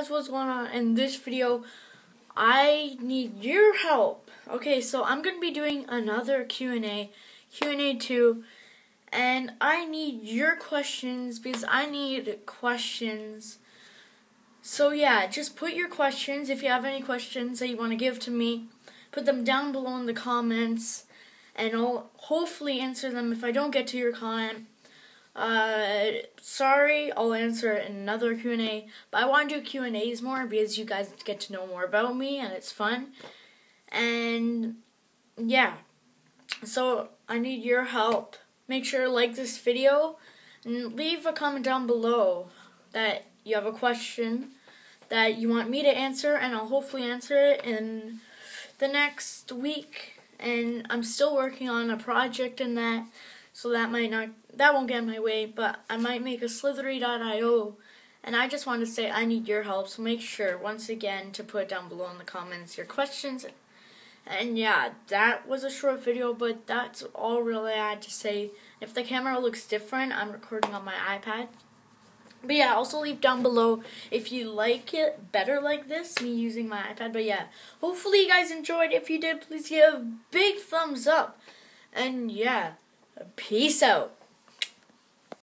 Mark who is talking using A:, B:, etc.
A: guys what's going on in this video. I need your help. Okay, so I'm going to be doing another Q&A, Q&A 2, and I need your questions because I need questions. So yeah, just put your questions if you have any questions that you want to give to me. Put them down below in the comments and I'll hopefully answer them if I don't get to your comment. Uh, sorry, I'll answer another Q&A, but I want to do Q&As more because you guys get to know more about me and it's fun. And yeah, so I need your help. Make sure to like this video and leave a comment down below that you have a question that you want me to answer and I'll hopefully answer it in the next week and I'm still working on a project in that, so that might not that won't get in my way, but I might make a slither.io. And I just want to say I need your help, so make sure once again to put down below in the comments your questions. And yeah, that was a short video, but that's all really I had to say. If the camera looks different, I'm recording on my iPad. But yeah, also leave down below if you like it better like this, me using my iPad. But yeah, hopefully you guys enjoyed. If you did, please give a big thumbs up. And yeah, peace out.